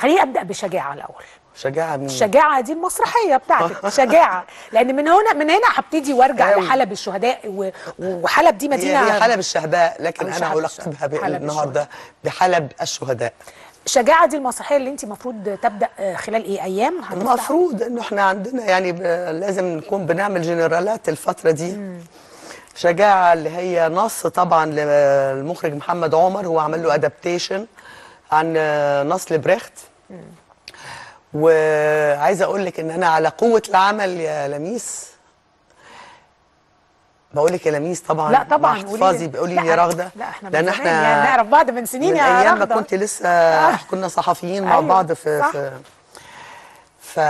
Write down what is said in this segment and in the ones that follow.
خليني أبدأ بشجاعة الأول. شجاعة مين؟ الشجاعه دي المسرحية بتاعتك. شجاعة. لأن من هنا من هنا هبتدي وأرجع أوي. لحلب الشهداء وحلب دي مدينة هي حلب الشهداء لكن أنا القبها. حلب النهارده بحلب الشهداء. شجاعة دي المسرحية اللي أنت المفروض تبدأ آه، خلال إيه؟ أيام؟ المفروض انه إحنا عندنا يعني. لازم نكون بنعمل جنرالات الفترة دي. شجاعة اللي هي نص طبعا للمخرج محمد عمر هو عمل له ادابتيشن عن نص لبريخت وعايزه أقول لك إن أنا على قوة العمل يا لميس. بقول لك يا لميس طبعا لا طبعا احتفاظي لي. بيقولي لا، لي يا رغده لا إحنا لأن إحنا يعني نعرف بعض من سنين من يا أيام ما. كنت لسه كنا صحفيين مع أيوة، بعض في صح. في ف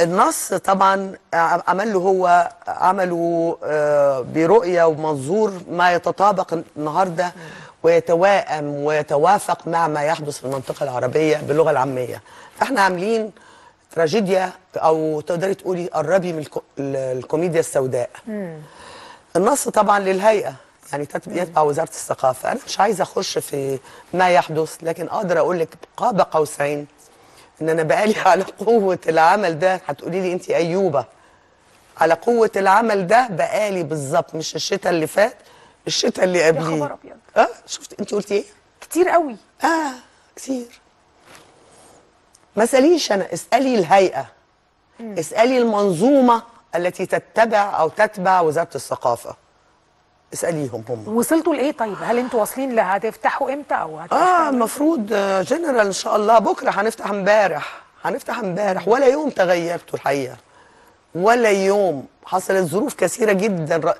النص طبعا عمل له هو عمله آه، برؤية ومنظور ما يتطابق النهارده. ويتوائم ويتوافق مع ما يحدث في المنطقة العربية باللغة العامية. فاحنا عاملين تراجيديا أو تقدري تقولي قربي من الكو- الكوميديا السوداء. النص طبعا للهيئة يعني يتبع وزارة الثقافة. أنا مش عايزة أخش في ما يحدث لكن أقدر أقول لك قاب قوسين إن أنا بقالي على قوة العمل ده. هتقولي لي انت أيوبة. على قوة العمل ده بقالي بالظبط مش الشتاء اللي فات الشتاء اللي قبليه. خبر أبيض. آه شفت انت قلتي إيه؟ كتير قوي. آه كتير. ما اساليش أنا اسألي الهيئة. اسألي المنظومة التي تتبع أو تتبع وزارة الثقافة. اسأليهم هم. وصلتوا لإيه طيب؟ هل أنتوا واصلين ل- هتفتحوا إمتى أو آه المفروض آه، جنرال إن شاء الله. بكرة هنفتح امبارح. هنفتح امبارح. ولا يوم تغيرت الحقيقة. ولا يوم. حصلت ظروف كثيرة جدا.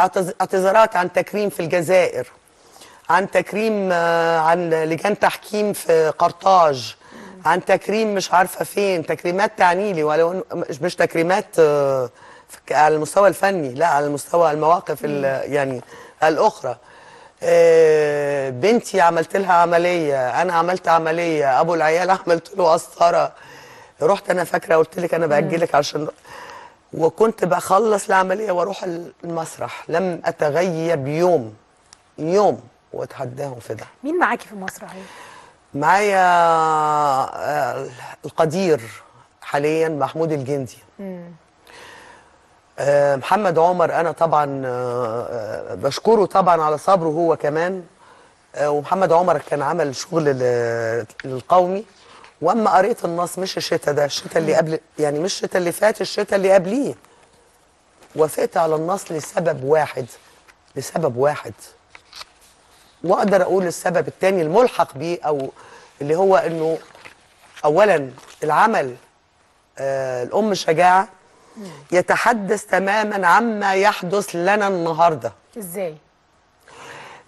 اعتذارات عن تكريم في الجزائر عن تكريم آه، عن لجان تحكيم في قرطاج عن تكريم مش عارفة فين تكريمات تعني لي ولو مش تكريمات آه، على المستوى الفني لا على المستوى المواقف ال- يعني الأخرى. آه، بنتي عملت لها عملية أنا عملت عملية أبو العيال عملت له قسطرة. رحت أنا فاكرة قلت لك أنا بأجلك عشان وكنت بخلص العملية وأروح المسرح. لم اتغيب يوم يوم واتحداهم في ده. مين معاكي في المسرحيه معايا آه، القدير حاليا محمود الجندي. آه، محمد عمر أنا طبعا آه، بشكره طبعا على صبره هو كمان. ومحمد عمر كان عمل شغل للقومي. واما قريت النص مش الشتاء ده الشتاء اللي قبل يعني مش الشتاء اللي فات الشتاء اللي قبليه. وافقت على النص لسبب واحد لسبب واحد. واقدر أقول السبب الثاني الملحق بيه أو اللي هو انه اولا العمل آه الأم شجاعة يتحدث تماما عما يحدث لنا النهارده. إزاي؟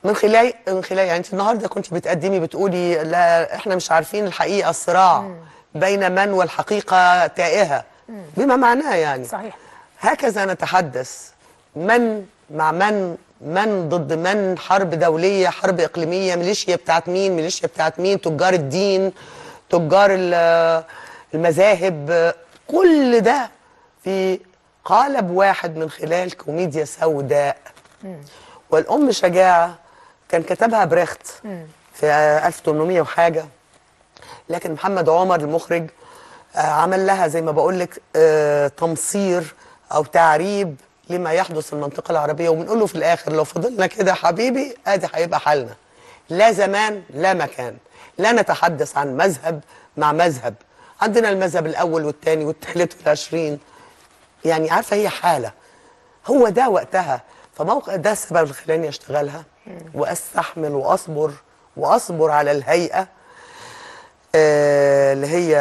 من خلال من خلال يعني انت النهارده كنت بتقدمي بتقولي لا إحنا مش عارفين الحقيقة الصراع بين من والحقيقة تائهة. بما معناه يعني. صحيح. هكذا نتحدث. من مع من؟ من ضد من؟ حرب دولية حرب إقليمية ميليشيا بتاعت مين؟ ميليشيا بتاعت مين؟ تجار الدين تجار ال- المذاهب. كل ده في قالب واحد من خلال كوميديا سوداء. والأم شجاعة كان كتبها بريخت في 1800 وحاجة. لكن محمد عمر المخرج آه، عمل لها زي ما بقول لك آه، تمصير أو تعريب لما يحدث في المنطقة العربية. وبنقول له في الآخر لو فضلنا كده حبيبي أدي هيبقى حالنا. لا زمان لا مكان. لا نتحدث عن مذهب مع مذهب. عندنا المذهب الأول والثاني والثالث والعشرين. يعني عارفة هي حالة. هو ده وقتها فموقع ده السبب اللي خلاني أشتغلها وأستحمل وأصبر وأصبر على الهيئة آه، اللي هي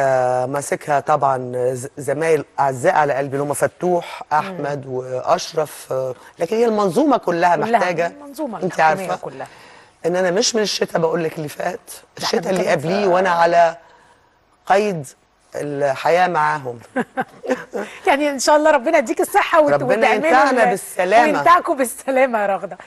ماسكها طبعا زمايل أعزاء على قلبي اللي هم فتوح أحمد وأشرف آه، لكن هي المنظومة كلها, كلها، محتاجة المنظومة انت عارفة كلها. إن أنا مش من الشتاء بقول لك اللي فات الشتاء اللي قبليه وأنا على قيد الحياة معاهم يعني إن شاء الله ربنا يديك الصحة وت- ربنا ينفعنا ال- بالسلامة. وينتعكم بالسلامة يا رغدة